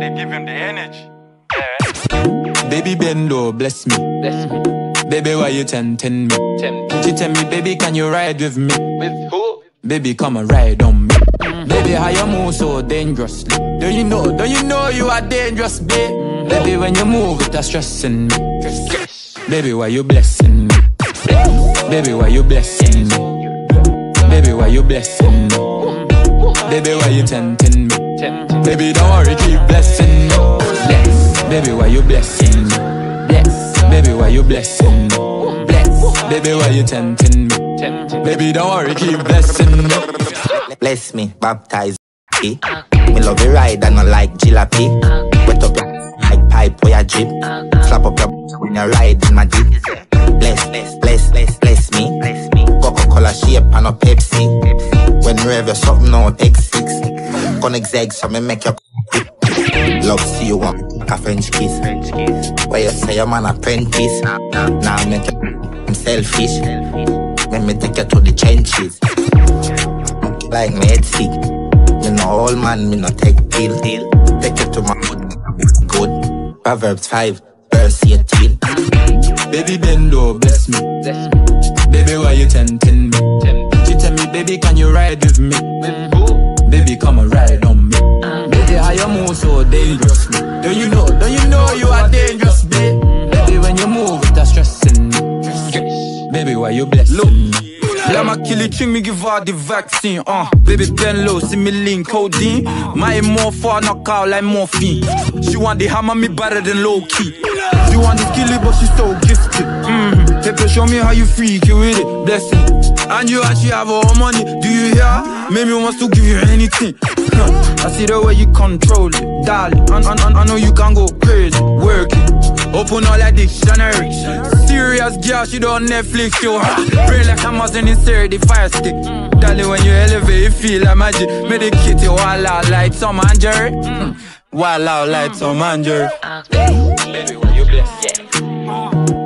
give him the energy. Baby bend low, bless me. Bless me. Baby, why you tempting me? Tempt. She tell me, baby, can you ride with me? With who? Baby, come and ride on me. Baby, how you move so dangerously? Don't you know? Don't you know you are dangerous, babe? Baby, when you move, it's stressing me. Baby, why you blessing me? Baby, why you blessing me? Baby, why you blessing me? Baby, why you tempting me? Tempt. Baby, don't worry, keep blessing me. Bless. Baby, why you blessing me? Bless. Baby, why you blessing me? Bless. Baby, why you tempting me? Tempt. Baby, don't worry, keep blessing me. Bless me, baptize me. Me love you ride and I like jalopy. Wet up your like pipe or your drip. Slap up your when you ride in my deep. Bless, bless, bless, bless, bless me. Bless me. Coca-Cola shape and a Pepsi. When you have your something on X6. Gonna exeg so me make your. Love see you want a French kiss. Where you say I'm an apprentice. Now I make you I'm selfish. selfish. Let me take you to the trenches like me head sick. Me no old man, me no take pill. Take it to my good. Proverbs 5, verse 18. Baby, bend low, bless me. Bless me. Baby, why you tempting me? Tempt. She tell me, baby, can you ride with me? With who? Move so dangerously? Don't you know? Don't you know you are dangerous, babe? Baby, when you move, it's stressing me. Baby, why you blessing me? Yeah, my kill it, me give her the vaccine. Uh, baby, bend low, see me lean codeine. My more for knock out like morphine. She want the hammer, me better than low key. She want the skilly, but she so gifted. Mm-hmm. Pepe, show me how you freak you with it. Blessing. And you actually have all money. Do you hear? Maybe wants to give you anything. Huh. I see the way you control it, darling. I, I, I know you can go crazy, work it. Open all that dictionary. Serious girl, she don't Netflix, yo. Brain like Amazon insert the fire stick. Darling, when you elevate, you feel like magic. Medicate you all out like Tom and Jerry. Mm. Wild out like Tom and Jerry. Baby, why you bless? Yeah.